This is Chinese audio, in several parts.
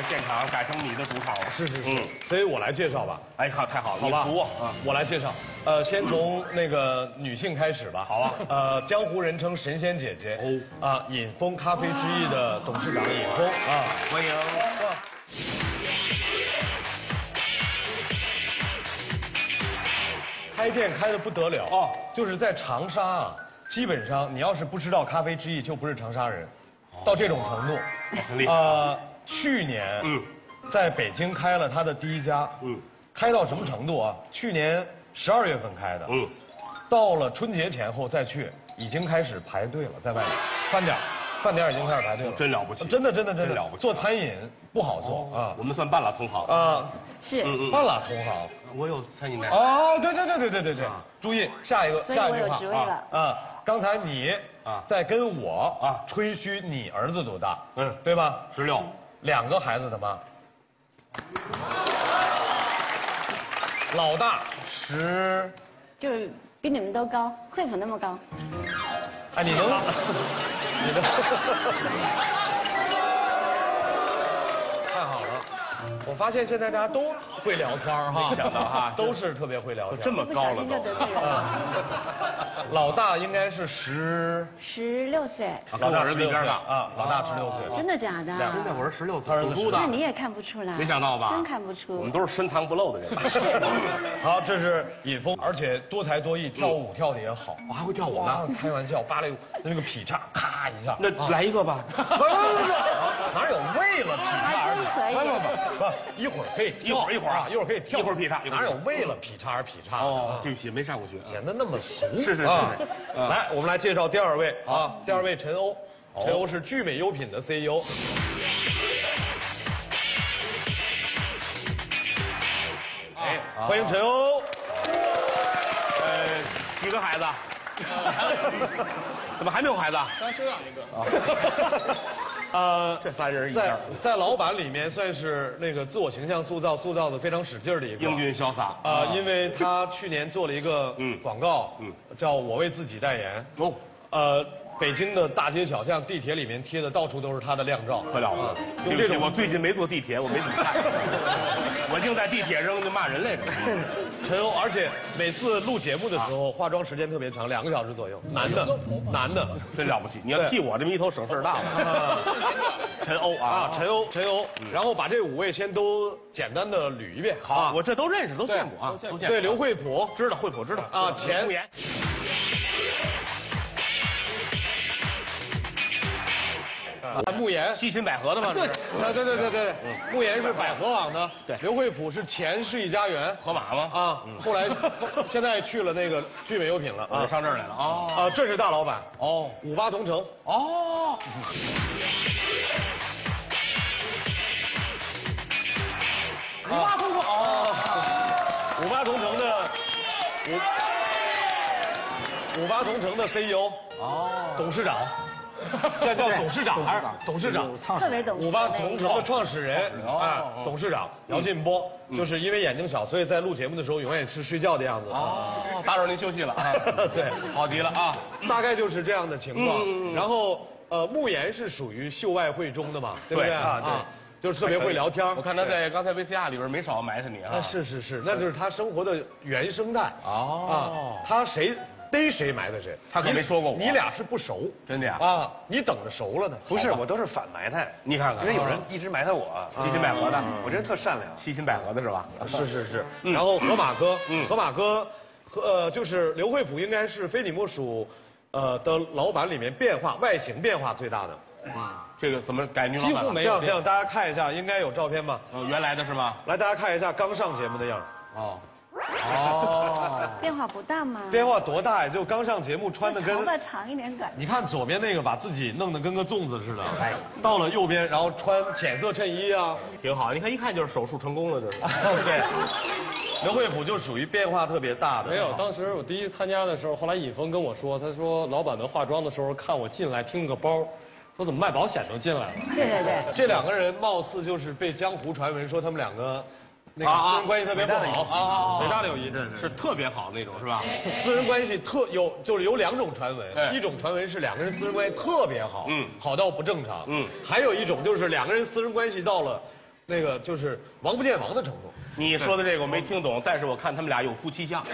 的现场改成你的主场了。是是是嗯，所以我来介绍吧。哎，好，太好了，好吧。我来介绍。呃，先从那个女性开始吧。好啊 呃，江湖人称神仙姐姐哦啊，尹峰咖啡之翼的董事长尹峰啊。欢迎。开店开的不得了哦，就是在长沙啊，基本上你要是不知道咖啡之翼，就不是长沙人，到这种程度。很厉害呃，去年嗯。在北京开了他的第一家，嗯。开到什么程度啊？去年十二月份开的，嗯，到了春节前后再去，已经开始排队了，在外面。饭点，饭点已经开始排队了，真了不起。真的真的真的。了不起。做餐饮不好做啊。我们算半拉同行。啊，是，半拉同行。我有餐饮奶。哦，对对对对对对对。啊，注意下一个下一句话。有职位了。啊！刚才你啊。啊在跟我啊。啊吹嘘你儿子多大，嗯嗯，对吧？十六，两个孩子的妈，老大十，就是比你们都高，惠普那么高，哎，你能，你能，太好了！我发现现在大家都会聊天儿哈，没想到哈 都是特别会聊天。这么高了都。老大应该是十，十六岁，老大儿子一边大啊，老大十六岁。真的假的？真的我是十六他儿子岁，属猪的那。你也看不出来，没想到吧？真看不出。我们都是深藏不露的人。好，这是尹峰，而且多才多艺，跳舞跳的也好。我还会跳舞呢。，开玩笑，芭蕾舞那个劈叉，咔一下。那来一个吧。不不不不，哪有为了劈叉而还真可以不不不不，一会儿可以跳，一会儿一会儿啊一会儿可以跳，一会儿劈叉哪有为了劈叉而劈叉？对不起，没上过学。显得那么俗。是是是来，我们来介绍第二位啊，第二位陈欧，陈欧是聚美优品的 E CEO。哎，欢迎陈欧。呃，几个孩子？怎么还没有孩子？刚生养一个，呃，这仨人一在家，在老板里面算是那个自我形象塑造塑造的非常使劲儿的一个。英俊潇洒啊，因为他去年做了一个嗯广告，嗯叫我为自己代言。哦，呃，北京的大街小巷、地铁里面贴的到处都是他的靓照，可了不得。这种我最近没坐地铁，我没怎么看。我净在地铁上就骂人来着。陈欧，而且每次录节目的时候，化妆时间特别长，两个小时左右。男的，男的，真了不起！你要替我这么一头省事儿大了。陈欧啊啊，，陈欧，陈欧，然后把这五位先都简单的捋一遍。好，啊我这都认识，都见过啊，都见过。对刘惠普知道惠普知道啊，前啊慕言，西秦百合的吗？对对对对对对，慕言是百合网的，对刘惠普是前世纪佳缘河马吗？啊，啊，后来现在去了那个聚美优品了啊我上这儿来了啊。啊，这是大老板，哦五八同城，哦，五八同城哦，五八同城的五五八同城的 CEO 哦，董事长，现在叫董事长还是董事长？特别懂事五八同城的创始人哦啊，董事长姚劲波，就是因为眼睛小，所以在录节目的时候永远是睡觉的样子。哦，打扰您休息了啊。对，好极了啊。大概就是这样的情况。嗯然后呃，慕言是属于秀外慧中的嘛，对不对？啊对就是特别会聊天。我看他在刚才 VCR 里边没少埋汰你啊，啊。是是是，那就是他生活的原生态哦啊，他谁逮谁埋汰谁，他可没说过我你俩是不熟，真的呀啊，你等着熟了呢。不是，我都是反埋汰。你看看因为有人一直埋汰我，西秦百合的，我这人特善良。西秦百合的是吧？是是是，然后河马哥，嗯河马哥，和呃就是刘惠普应该是非你莫属，呃的老板里面变化外形变化最大的，这个怎么改女老板了？这样这样大家看一下，应该有照片吧？哦，原来的是吗？来，大家看一下刚上节目的样儿，哦，哦，变化不大吗？变化多大呀？就刚上节目穿的跟头发长一点短。你看左边那个把自己弄得跟个粽子似的，哎，到了右边，然后穿浅色衬衣啊。挺好。你看一看就是手术成功了，这是。对，刘惠普就属于变化特别大的。没有，当时我第一参加的时候，后来尹峰跟我说，他说老板们化妆的时候看我进来听个包，说怎么卖保险都进来了。对对对，这两个人貌似就是被江湖传闻说他们两个那个啊私人关系特别不好啊伟大的友谊。是特别好那种是吧？私人关系特有就是有两种传哎闻，一种传闻是两个人私人关系特别好，嗯好到不正常，嗯还有一种就是两个人私人关系到了那个就是王不见王的程度。你说的这个我没听懂，但是我看他们俩有夫妻相。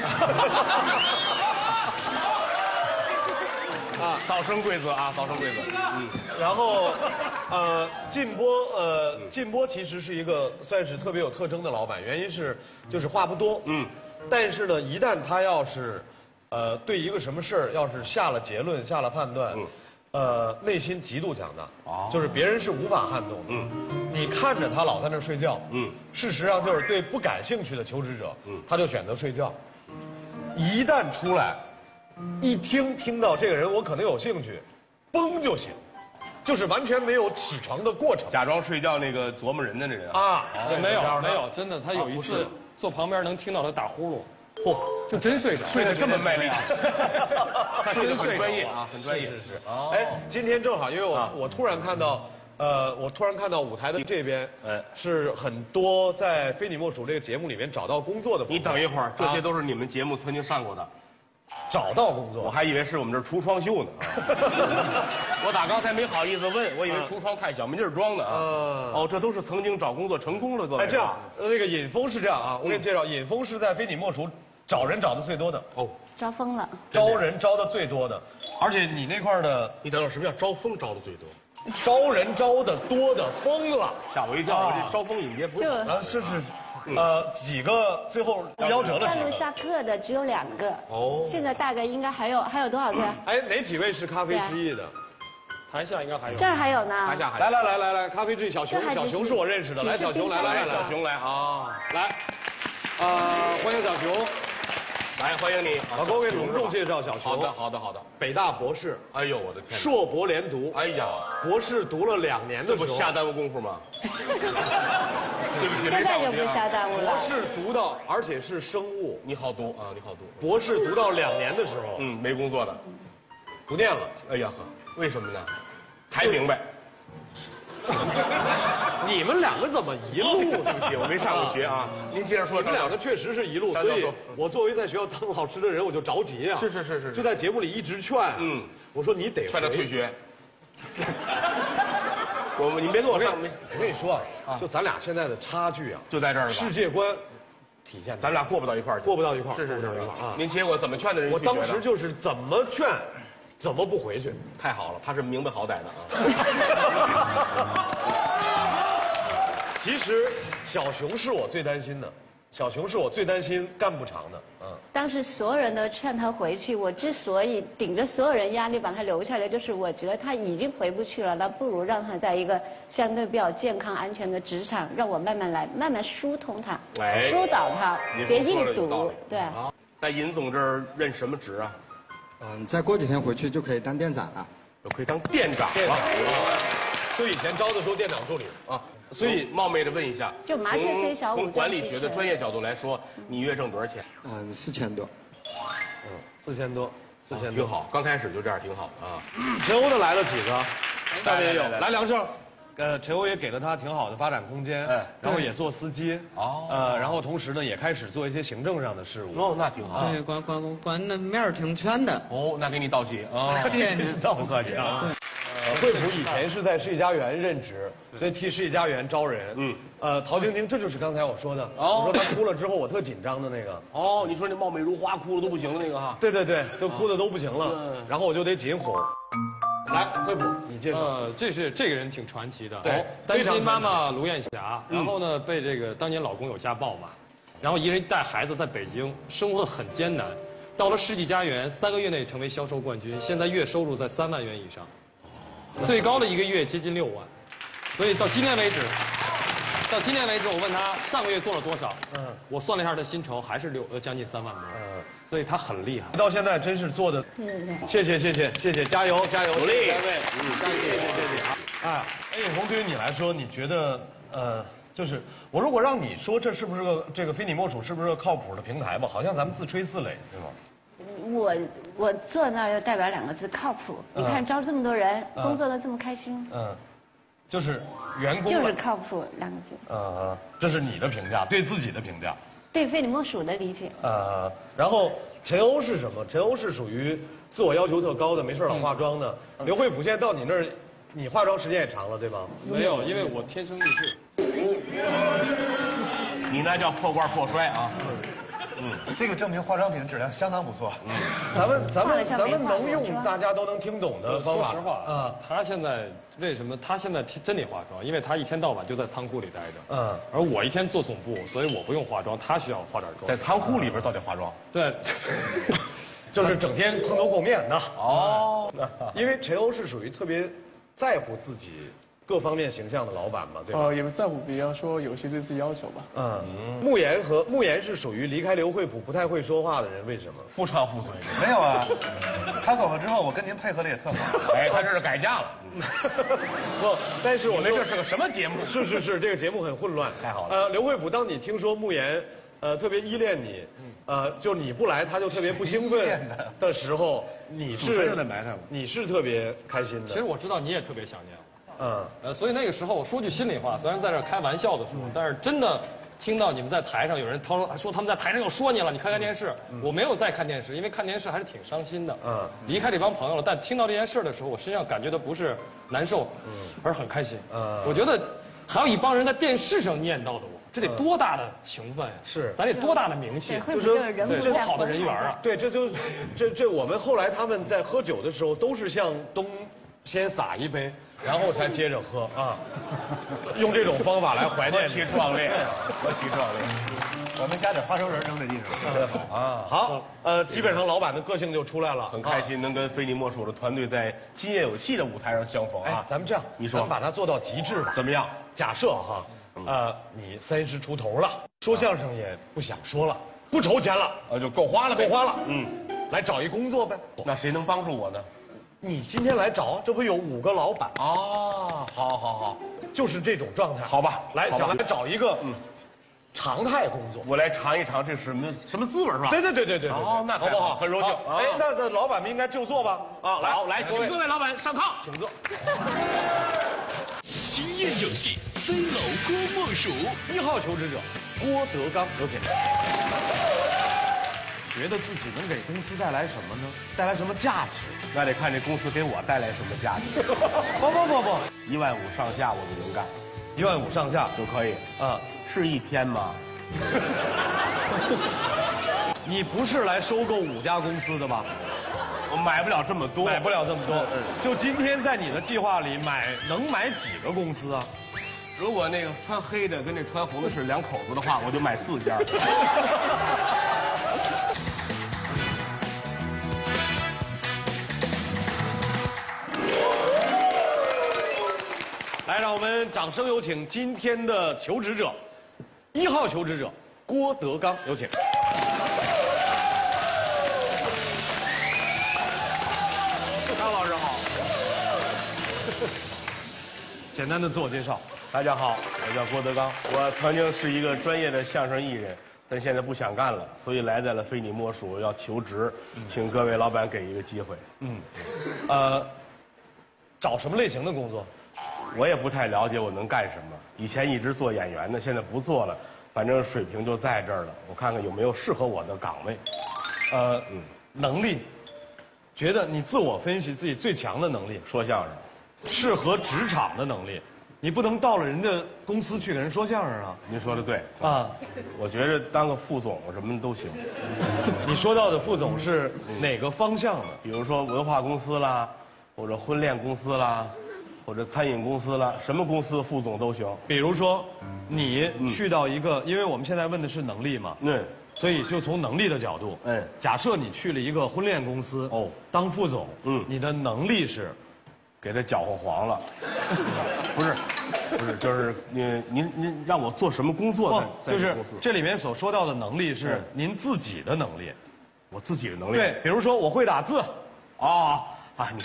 啊，早生贵子啊，早生贵子。嗯，然后，呃，靳波，呃，靳波其实是一个算是特别有特征的老板，原因是就是话不多，嗯，但是呢，一旦他要是，呃，对一个什么事儿要是下了结论、下了判断，呃，内心极度强大，就是别人是无法撼动的，嗯，你看着他老在那睡觉，嗯，事实上就是对不感兴趣的求职者，嗯，他就选择睡觉，一旦出来。一听听到这个人，我可能有兴趣，嘣就行，就是完全没有起床的过程。假装睡觉那个琢磨人的那人啊，没有没有，真的，他有一次坐旁边能听到他打呼噜，嚯，就真睡着，睡得这么卖力，他 睡得真睡着很专业啊啊，很专业。是是。是。哎，今天正好，因为我我突然看到，呃，我突然看到舞台的这边，哎。是很多在《非你莫属》这个节目里面找到工作的朋友。你等一会儿，这些都是你们节目曾经上过的，找到工作，我还以为是我们这儿橱窗秀呢。我打刚才没好意思问，我以为橱窗太小，没地儿装呢啊。嗯哦，这都是曾经找工作成功的各位。哎，这样，呃那个尹峰是这样啊，我给你介绍，尹峰是在《非你莫属》找人找的最多的，哦，招风了，招人招的最多的，而且你那块的你等等，什么叫招风招的最多？招人招的多的疯了。吓我一跳！这招蜂引蝶不就是啊，是是，呃，几个最后夭折了。半路下课的只有两个。哦现在大概应该还有还有多少个？哎，哪几位是咖啡之翼的？台下应该还有。这儿还有呢。台下还来来来来来，咖啡之翼，小熊小熊是我认识的，来小熊来来，来来来小熊来啊！来，啊，欢迎小熊，来欢迎你，老高给隆重介绍小熊。好的，好的，好的。北大博士，哎呦，我的天！硕博连读，哎呀，博士读了两年的时候，不瞎耽误功夫吗？对不起，现在就不上过学啊瞎耽误了博。士读到，而且是生物，你好读啊，你好读。博士读到两年的时候，嗯，没工作的。不念了。哎呀呵，为什么呢？才明白。你们两个怎么一路？对不起，我没上过学啊。您接着说，你们两个确实是一路，所以我作为在学校当老师的人，我就着急啊。是是是是是就在节目里一直劝。嗯，我说你得劝他退。学。我们，你别跟我上，没我跟你说啊，就咱俩现在的差距啊，就在这儿了。世界观体现咱俩过不到一块儿去，过不到一块儿是是是一块儿啊您结果怎么劝的人我？当时就是怎么劝，怎么不回去。太好了，他是明白好歹的啊。其实小熊是我最担心的，小熊是我最担心干不长的。嗯，当时所有人都劝他回去，我之所以顶着所有人压力把他留下来，就是我觉得他已经回不去了，那不如让他在一个相对比较健康、安全的职场，让我慢慢来，慢慢疏通他，哎疏导他，别硬堵。对，啊，在尹总这儿任什么职啊？嗯，再过几天回去就可以当店长了。就可以当店长店长了就以前招的时候店长助理，啊。所以冒昧的问一下，就麻雀虽小从管理学的专业角度来说，你月挣多少钱？嗯，四千多。嗯，四千多，四千多挺。好，刚开始就这样挺好啊。陈欧的来了几个？下面也有来梁胜。呃，陈欧也给了他挺好的发展空间，哎然后也做司机，哦呃，然后同时呢也开始做一些行政上的事务。哦，那挺好。对，管管管的面儿挺全的。哦，那给你道喜啊。谢谢您。那不客气啊。呃，惠普以前是在世纪佳缘任职，所以替世纪佳缘招人。嗯嗯，呃，陶晶晶，这就是刚才我说的，哦我说她哭了之后我特紧张的那个。哦，你说那貌美如花，哭的都不行的那个哈。对对对，都哭的都不行了嗯，然后我就得紧哄。来，惠普，你介绍。呃，这是这个人挺传奇的，对哦单亲妈妈卢艳霞，然后呢被这个当年老公有家暴嘛，然后一人带孩子在北京生活的很艰难，到了世纪佳缘，三个月内成为销售冠军，现在月收入在三万元以上，最高的一个月接近六万，所以到今天为止，到今天为止我问他上个月做了多少，嗯嗯，我算了一下他薪酬还是六呃将近三万多，嗯所以他很厉害。到现在真是做的，对对对。谢谢谢谢谢谢，加油加油，努力谢谢单位，嗯，谢谢谢谢谢谢啊！哎，哎，永红，对于你来说，你觉得呃，就是我如果让你说这是不是个这个非你莫属，是不是个靠谱的平台吧？好像咱们自吹自擂，对吗？我我坐那儿就代表两个字靠谱。你看招这么多人，嗯工作的这么开心，嗯，就是员工就是，靠谱两个字。呃，这是你的评价，对自己的评价。对非你莫属的理解，呃，然后陈欧是什么？陈欧是属于自我要求特高的，没事老化妆的。刘惠普现在到你那儿，你化妆时间也长了，对吧？没有，因为我天生丽质。你那叫破罐破摔啊！这个证明化妆品质量相当不错。嗯咱们咱们咱们能用大家都能听懂的方法。说实话啊啊，，他现在为什么他现在真得化妆？因为他一天到晚就在仓库里待着。嗯，而我一天做总部，所以我不用化妆，他需要化点妆。在仓库里边到底化妆？对，就是整天蓬头垢面的。哦，因为陈欧是属于特别在乎自己各方面形象的老板嘛，对吧？呃，也不在乎，比方说有些对自己要求吧。嗯，慕言和慕言是属于离开刘惠普不太会说话的人，为什么？夫唱妇随。没有啊，他走了之后，我跟您配合的也特好。哎，他这是改嫁了。不，但是我们这是个什么节目？是是是，这个节目很混乱。太好了呃，刘惠普，当你听说慕言，呃，特别依恋你，呃，就你不来他就特别不兴奋 的的时候，你是你是特别开心的。其实我知道你也特别想念我。嗯，呃，所以那个时候我说句心里话，虽然在这开玩笑的时候，但是真的听到你们在台上有人掏说他们在台上又说你了，你看看电视。我没有在看电视，因为看电视还是挺伤心的。嗯嗯，离开这帮朋友了，但听到这件事的时候，我身上感觉的不是难受，而是很开心。嗯嗯，我觉得还有一帮人在电视上念叨的我，这得多大的情分呀！是咱得多大的名气就是多好的人缘啊！对，这就这这我们后来他们在喝酒的时候都是向东先洒一杯，然后才接着喝啊，用这种方法来怀念你。壮烈，何其壮烈！我们加点花生仁扔在地上。啊，好，呃，基本上老板的个性就出来了，很开心能跟非你莫属的团队在今夜有戏的舞台上相逢啊，！咱们这样，你说咱们把它做到极致吧。怎么样？假设哈，呃，你三十出头了，说相声也不想说了，不愁钱了，呃，就够花了，够花了，嗯，来找一工作呗。那谁能帮助我呢？你今天来找，这不有五个老板，啊，好好好，就是这种状态。好吧来吧想来找一个常态工作。我来尝一尝这是什么什么滋味是吧？对对对对对对，哦那好不好？很荣幸哎，那那老板们应该就坐吧。啊，来好，来，请各位老板上炕。请坐。经验有戏，非老郭莫属。一号求职者郭德纲，有请。觉得自己能给公司带来什么呢？带来什么价值？那得看这公司给我带来什么价值。不不不不，一万五上下我就能干，一万五上下就可以。啊！是一天吗？你不是来收购五家公司的吧？我买不了这么多，买不了这么多嗯。就今天在你的计划里买能买几个公司啊？如果那个穿黑的跟那穿红的是两口子的话，我就买四家。来，让我们掌声有请今天的求职者，一号求职者郭德纲，有请。张老师好。简单的自我介绍。大家好，我叫郭德纲，我曾经是一个专业的相声艺人，但现在不想干了，所以来在了非你莫属，要求职，请各位老板给一个机会。嗯呃，找什么类型的工作？我也不太了解我能干什么，以前一直做演员的，现在不做了，反正水平就在这儿了。我看看有没有适合我的岗位。呃，能力，觉得你自我分析自己最强的能力，说相声，适合职场的能力。你不能到了人家公司去给人说相声啊！您说的对，啊，我觉着当个副总什么都行，你说到的副总是哪个方向的？比如说文化公司啦，或者婚恋公司啦，或者餐饮公司了，什么公司副总都行。比如说，你去到一个，因为我们现在问的是能力嘛，嗯，所以就从能力的角度，嗯假设你去了一个婚恋公司，哦当副总，嗯你的能力是，给他搅和黄了。不是，不是，就是您您您让我做什么工作不呢？就是这里面所说到的能力是嗯您自己的能力。我自己的能力。对，比如说我会打字，哦，啊，你你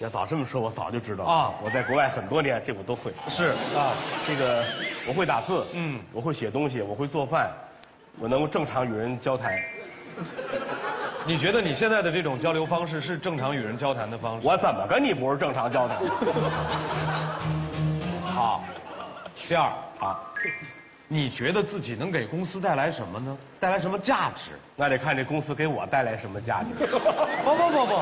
要早这么说，我早就知道了啊我在国外很多年，这我都会。是啊，这个我会打字，嗯嗯，我会写东西，我会做饭，我能够正常与人交谈。你觉得你现在的这种交流方式是正常与人交谈的方式？我怎么跟你不是正常交谈？好。第二，啊，你觉得自己能给公司带来什么呢？带来什么价值？那得看这公司给我带来什么价值。不不不不，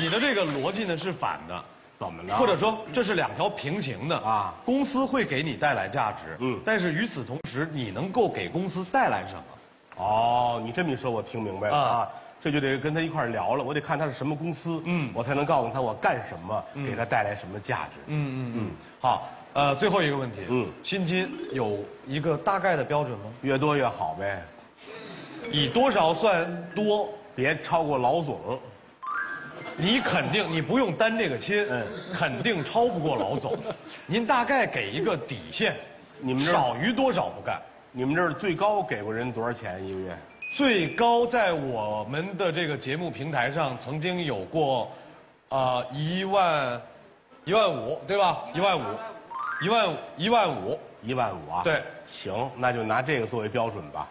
你的这个逻辑呢是反的。怎么了？或者说这是两条平行的啊啊。公司会给你带来价值，嗯嗯，但是与此同时，你能够给公司带来什么？哦，你这么一说，我听明白了啊啊。这就得跟他一块聊了，我得看他是什么公司，嗯嗯，我才能告诉他我干什么，给他带来什么价值。嗯嗯嗯。好，呃，最后一个问题，嗯嗯，薪金有一个大概的标准吗？越多越好呗，以多少算多？别超过老总。你肯定你不用担这个亲，嗯肯定超不过老总。您大概给一个底线，你们这儿少于多少不干？你们这儿最高给过人多少钱一个月？最高在我们的这个节目平台上曾经有过，啊一万，一万五对吧？一万五，一万一万五，一万五啊？对，行，那就拿这个作为标准吧，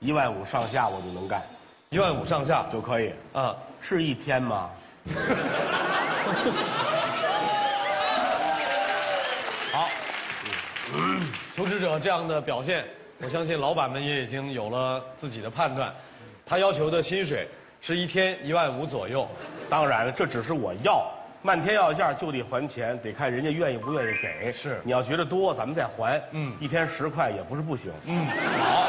一万五上下我就能干，一万五上下就可以。嗯。是一天吗？好，求职者这样的表现，我相信老板们也已经有了自己的判断。他要求的薪水是一天一万五左右，当然了，这只是我要，漫天要价就得还钱，得看人家愿意不愿意给。是你要觉得多，咱们再还。嗯一天十块也不是不行。嗯，好。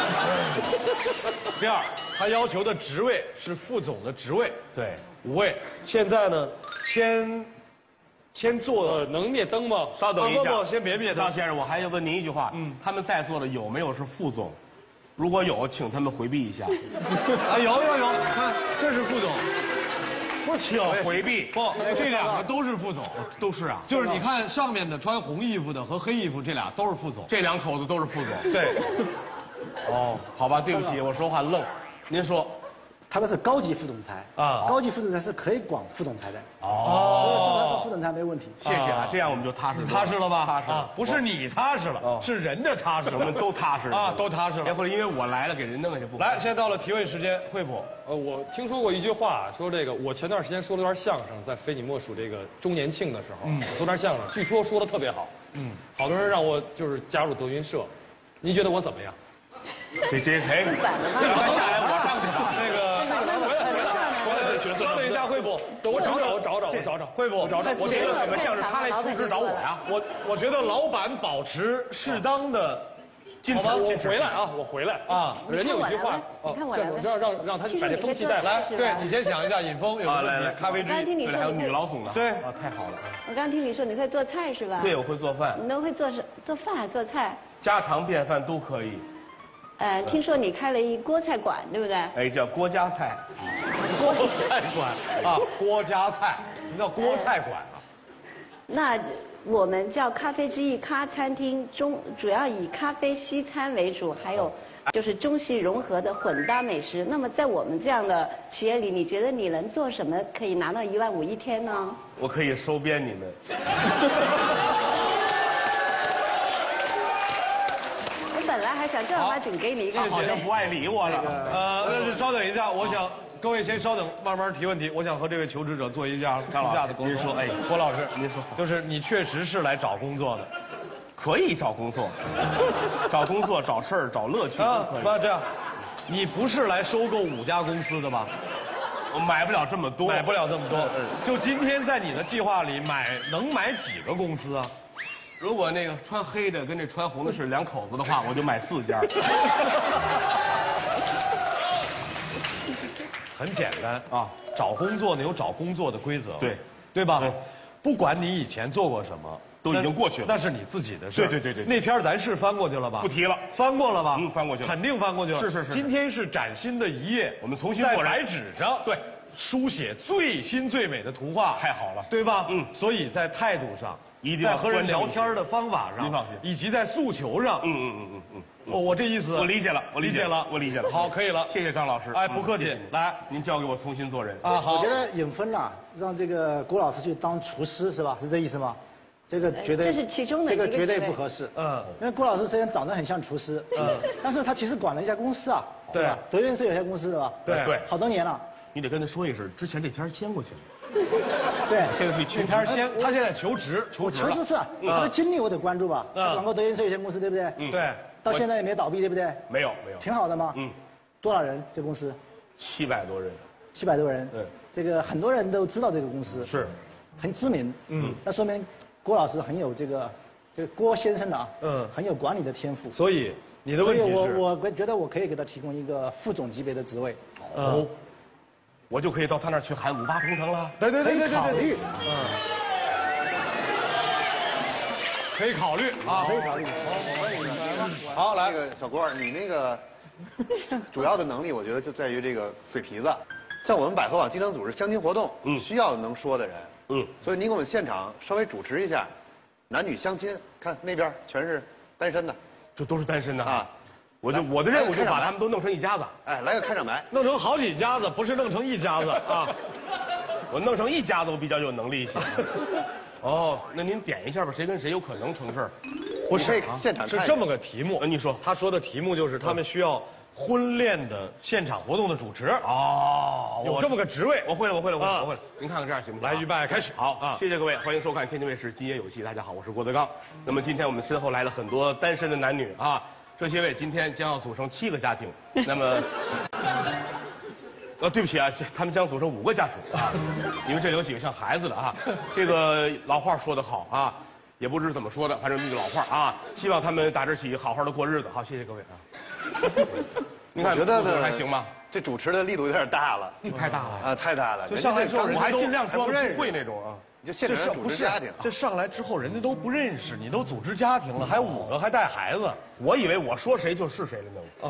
第二，他要求的职位是副总的职位，对，五位。现在呢，先先做呃，能灭灯吗？稍等一下，啊不不先别灭灯张先生，我还要问您一句话，嗯，他们在座的有没有是副总？如果有，请他们回避一下。啊，有有有，看这是副总，不请回避，不，这两个都是副总，都是啊，就是你看上面的穿红衣服的和黑衣服，这俩都是副总。这两口子都是副总。对，哦，好吧，对不起，我说话愣。您说，他们是高级副总裁啊。高级副总裁是可以管副总裁的，哦，所以上来当副总裁没问题。谢谢啊，这样我们就踏实了，踏实了吧？踏实了。啊，不是你踏实了哦，是人的踏实，我们都踏实啊，都踏实了。别或者因为我来了给人弄下去不来，现在到了提问时间，惠普。呃，我听说过一句话，说这个我前段时间说了段相声，在非你莫属这个周年庆的时候，嗯。说段相声，据说说的特别好，嗯，好多人让我就是加入德云社，您觉得我怎么样？这这哎，这他下来我上去了。那个，回来回来回来，这角色稍等我找找我找找我找找惠普，找找我觉得怎么像是他来求职找我呀？我我觉得老板保持适当的进好吧，我回来啊，我回来啊。人家有句话，你看我让让让他把这风气带来。是对你先想一下，尹峰有啊，个来来，问题，咖啡我刚才机。听你说，对还有女老总呢。对啊，太好了。我刚听你说你会做菜是吧？对，我会做饭，你都会做什做饭还做菜？家常便饭都可以。呃，听说你开了一锅菜馆，对不对？哎，叫郭家菜。锅菜馆啊，郭家菜，什么叫郭菜馆啊？那我们叫咖啡之意咖餐厅，中主要以咖啡西餐为主，还有就是中西融合的混搭美食。那么在我们这样的企业里，你觉得你能做什么可以拿到一万五一天呢？我可以收编你们。我本来还想正儿八经给你一个他好像不爱理我了。呃，那是稍等一下，我想各位先稍等，慢慢提问题。我想和这位求职者做一下私下的沟通。您说哎郭老师，您说就是你确实是来找工作的可以找工作，找工作、找事儿、找乐趣都啊？可以。那这样，你不是来收购五家公司的吧？我买不了这么多，买不了这么多嗯。就今天在你的计划里买能买几个公司啊？如果那个穿黑的跟这穿红的是两口子的话，我就买四家。很简单啊啊，找工作呢有找工作的规则，对对吧对？不管你以前做过什么，都已经过去了那是你自己的事儿。对对对对那篇咱是翻过去了吧？不提了翻过了吧？嗯翻过去了肯定翻过去了。是是是是今天是崭新的一页，我们重新在做人白纸上，对，书写最新最美的图画，太好了对吧？嗯所以在态度上，一定要在和人聊天的方法上，您放心以及在诉求上，嗯嗯嗯嗯嗯，我我这意思，我理解了，我理解了，我理解了。好，可以了。谢谢张老师。哎，不客气嗯谢谢。来您教给我重新做人。啊，好我觉。得尹芬呐，让这个郭老师去当厨师是吧？是这意思吗？这个绝对，这是其中的一个这个绝对不合适。嗯，因为郭老师虽然长得很像厨师，嗯，但是他其实管了一家公司啊，对吧？德云社有限公司是吧？对对好多年了，你得跟他说一声，之前这篇先过去了，对。现在是求这篇先，他现在求职，我求职是啊，他的经历我得关注吧？嗯他管过德云社有限公司，对不对？嗯对，到现在也没倒闭，对不对？没有没有，挺好的嘛。嗯，多少人？这公司七百多人，七百多人。对，这个很多人都知道这个公司。是，很知名，嗯，那说明郭老师很有这个，这个郭先生啊，嗯嗯，很有管理的天赋。所以你的问题是，我我觉得我可以给他提供一个副总级别的职位，哦，我就可以到他那儿去喊五八同城了。对对对对对对，可以考虑。啊，可以考虑。好来。那，个小郭，你那个 主要的能力，我觉得就在于这个嘴皮子。像我们百合网经常组织相亲活动，嗯。需要能说的人，嗯，所以您给我们现场稍微主持一下，男女相亲，看那边全是单身的。这都是单身的。啊，我就我的任务就把他们都弄成一家子，哎，来个开场白，弄成好几家子，不是弄成一家子啊。我弄成一家子，我比较有能力一些。哦，那您点一下吧，谁跟谁有可能成事儿？不是现场是这么个题目。呃你说他说的题目就是他们需要婚恋的现场活动的主持，哦，有这么个职位。我会了，我会了，我会啊了，我会了。您看看这样行不行啊？来，预备，开始。好啊，谢谢各位，欢迎收看天津卫视《今夜有戏》。大家好，我是郭德纲。那么今天我们身后来了很多单身的男女啊，这些位今天将要组成七个家庭。那么，呃，对不起啊，这他们将组成五个家庭啊，因为这里有几个像孩子的啊。这个老话说得好啊，也不知怎么说的，反正那个老话啊，希望他们打这起好好的过日子。好，谢谢各位啊。你看，觉得呢还行吗？这主持的力度有点大了太大了，啊，太大了。就上来之后我还尽量装不认识不会那种啊。你就现场主这是不是持家庭，这上来之后人家都不认识，你都组织家庭了，还五个，还带孩子我以为我说谁就是谁了呢。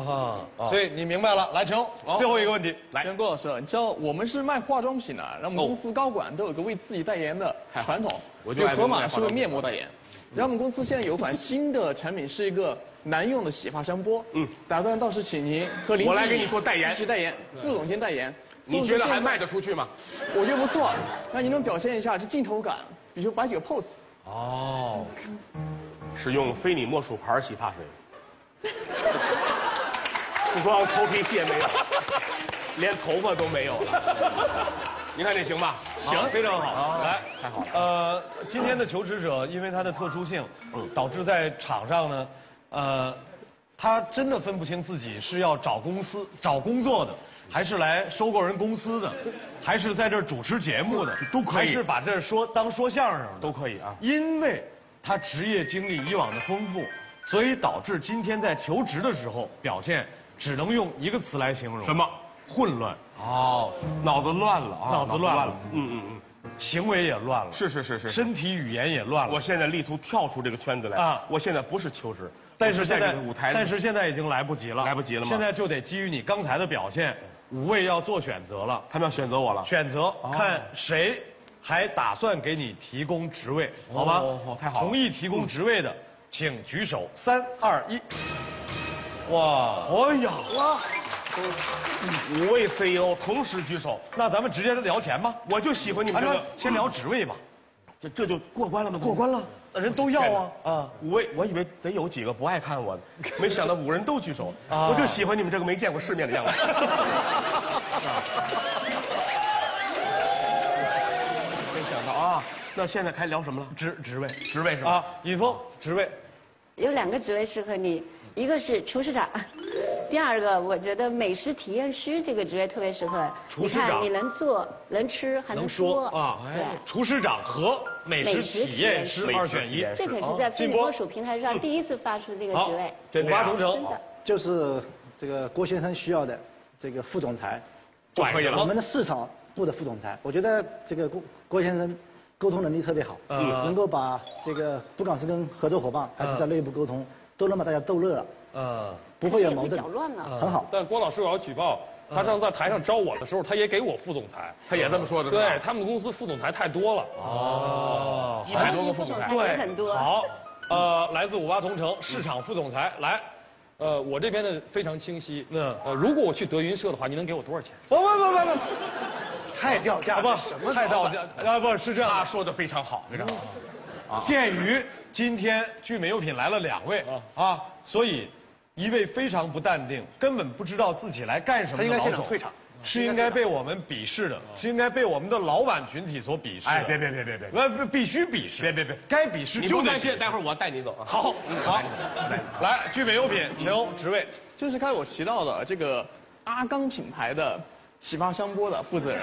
啊！所以你明白了，来成最后一个问题，来跟郭老师，你知道我们是卖化妆品的，然后我们公司高管都有个为自己代言的传统，我就爱河马是为面膜代言。然后我们公司现在有一款新的产品，是一个男用的洗发香波，嗯，打算到时请您和林志颖我来给你做代言一起代言，副总监代言。你觉得还卖？得出去吗？我觉得不错，那您能表现一下这镜头感，比如摆几个 pose。哦，是用非你莫属牌洗发水，不光头皮屑没有，连头发都没有了。你看这行吧？行，非常好，来，太好了。呃，今天的求职者因为他的特殊性，导致在场上呢，呃，他真的分不清自己是要找公司、找工作的，还是来收购人公司的，还是在这儿主持节目的，都可以。还是把这说当说相声的，都可以啊。因为他职业经历以往的丰富，所以导致今天在求职的时候表现只能用一个词来形容：什么？混乱，哦，脑子乱了啊，脑子乱了。嗯嗯嗯，行为也乱了，是是是是。身体语言也乱了。我现在力图跳出这个圈子来啊。啊！我现在不是求职，但是现在舞台，但是现在已经来不及了，来不及了吗？现在就得基于你刚才的表现，五位要做选择了，他们要选择我了。选择看谁还打算给你提供职位，好吗？哦哦太好了同意提供职位的，请举手，三二一。哇，哎呀，哇！五位 CEO 同时举手，那咱们直接聊钱吧。我就喜欢你们先聊职位吧，这这就过关了吗？过关了，那人都要啊啊！五位，我以为得有几个不爱看我的，没想到五人都举手，啊我就喜欢你们这个没见过世面的样子。没想到啊，那现在该聊什么了？职职位职位是吧？啊，尹峰职位，有两个职位适合你，一个是厨师长，第二个我觉得美食体验师这个职位特别适合。厨师长你看你能做能吃还能说说啊，对。厨师长和美食体验师二选一，这可是在飞进波利莫属平台上第一次发出这个职位，，五八同城真的。就是这个郭先生需要的这个副总裁，就可以了我们的市场部的副总裁，我觉得这个郭郭先生沟通能力特别好，嗯能够把这个不管是跟合作伙伴还是在内部沟通，都能把大家逗乐了，嗯，不会有矛盾搅盾，乱了。很好。但郭老师，我要举报，他上次在台上招我的时候，他也给我副总裁，他也这么说的对他们公司副总裁太多了。哦，一百多个副总裁，副总裁也很多。好，呃，来自五八同城市场副总裁来，呃，我这边的非常清晰。嗯呃，如果我去德云社的话，你能给我多少钱？不不不不不，太掉价不什么太掉价啊不是这样，他说的非常好，非常好。鉴于今天聚美优品来了两位啊，所以一位非常不淡定，根本不知道自己来干什么的他应该老总现场退场，是应该被我们鄙视的，是应该被我们的老板群体所鄙视的。哎，别别别别别，呃，不必须鄙视，别别别。该鄙视就得鄙视。待会儿我带你走啊。好，好，来，聚美优品全欧职位，就是刚才我提到的这个阿刚品牌的洗发香波的负责人。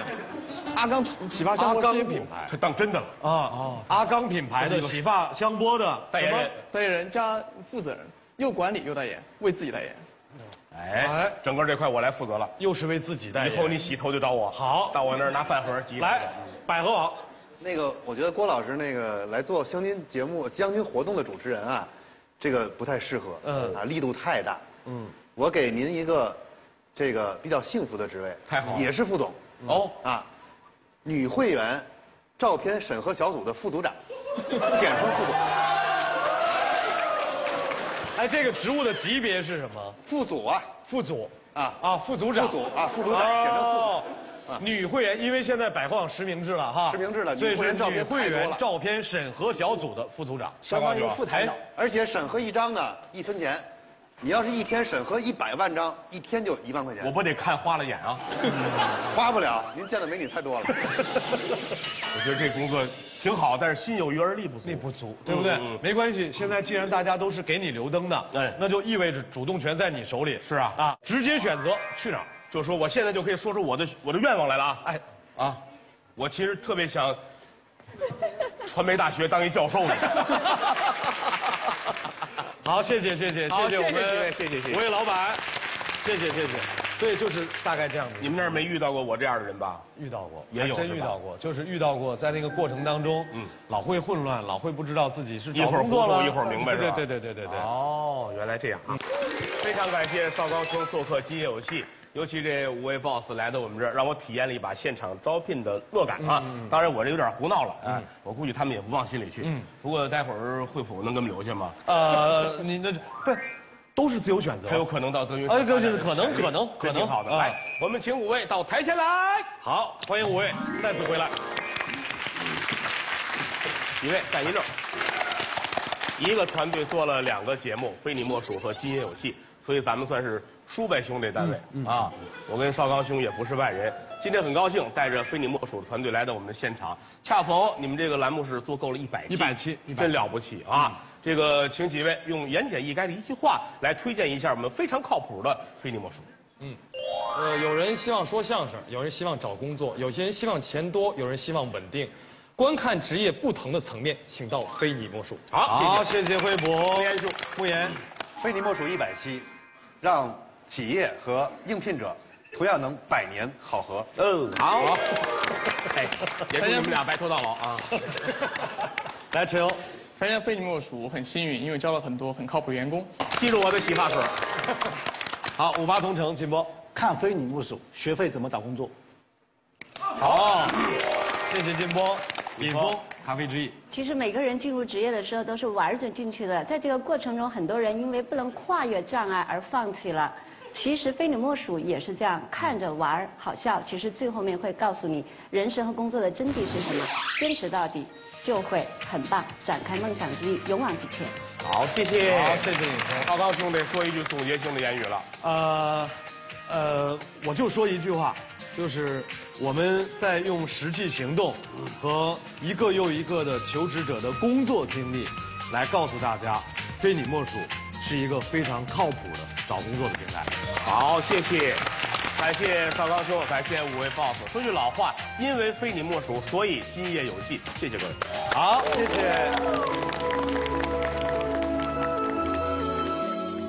阿刚洗发香波是一个品牌他当真的了。啊哦，阿刚品牌的洗发香波的代言人代言人加负责人，又管理又代言，为自己代言。哎哎，整个这块我来负责了。又是为自己代言。以后你洗头就找我，好到我那儿拿饭盒挤。来，百合网，那个，我觉得郭老师那个来做相亲节目、相亲活动的主持人啊，这个不太适合。嗯啊，力度太大。嗯，我给您一个这个比较幸福的职位，太好了也是副总哦，啊，女会员照片审核小组的副组长，简称副总。哎，这个职务的级别是什么？副组啊副组啊啊，副组长。副组啊副组长简称副组哦啊女会员，因为现在百货网实名制了哈，实名制了所以是女会员照片太多了员照片审核小组的副组长，相当于副台长。而且审核一张呢一分钱，你要是一天审核一百万张，一天就一万块钱。我不得看花了眼啊！花不了，您见的美女太多了。我觉得这工作挺好，但是心有余而力不足。力不足，对不对？嗯嗯没关系，现在既然大家都是给你留灯的，哎那就意味着主动权在你手里。是啊啊，直接选择去哪儿。就说我现在就可以说出我的我的愿望来了啊！哎，啊，我其实特别想传媒大学当一教授呢。好，谢谢谢谢谢谢我们谢谢谢谢谢谢五位老板，谢谢谢谢。所以就是大概这样子。你们那儿没遇到过我这样的人吧？遇到过，也有还真遇到过，就是遇到过，在那个过程当中，嗯嗯，老会混乱，老会不知道自己是一会儿糊涂一会儿明白是吧对对对对对对。哦，原来这样啊！非常感谢邵高兄做客《今夜有戏》，尤其这五位 boss 来到我们这儿，让我体验了一把现场招聘的乐感啊！当然我这有点胡闹了啊，我估计他们也不往心里去。嗯不过待会儿惠普能给我们留下吗？呃，你那不是都是自由选择，很有可能到德云。哎可可可能可能可能挺好的。啊来，我们请五位到台前来。好，欢迎五位再次回来。几位站一溜。一个团队做了两个节目，《非你莫属》和《今夜有戏》，所以咱们算是叔伯兄弟单位、啊。我跟邵刚兄也不是外人，今天很高兴带着《非你莫属》的团队来到我们的现场。恰逢你们这个栏目是做够了一百期，100期100真了不起啊！这个，请几位用言简意赅的一句话来推荐一下我们非常靠谱的《非你莫属》。嗯呃，有人希望说相声，有人希望找工作，有些人希望钱多，有人希望稳定。观看职业不同的层面，请到非你莫属。好，好，谢谢。谢谢惠普，不言数不言。非你莫属一百期，让企业和应聘者同样能百年好合。嗯，好。哎，也祝你们俩白头到老啊！来，陈欧，参加非你莫属，我很幸运，因为交了很多很靠谱员工。记住我的洗发水。好，五八同城，金波。看非你莫属，学会怎么找工作。好，谢谢金波，尹峰，咖啡之意。其实每个人进入职业的时候都是玩着进去的，在这个过程中，很多人因为不能跨越障碍而放弃了。其实非你莫属也是这样，看着玩儿好笑，其实最后面会告诉你人生和工作的真谛是什么，坚持到底就会很棒，展开梦想之翼，勇往直前。好，谢谢。好，谢谢尹峰。邵刚兄弟说一句总结性的言语了。呃，呃，我就说一句话，就是我们在用实际行动和一个又一个的求职者的工作经历，来告诉大家，非你莫属是一个非常靠谱的找工作的平台。好，谢谢，感谢赵刚兄，感谢五位 boss。说句老话，因为非你莫属，所以今夜有戏。谢谢各位。好，谢谢。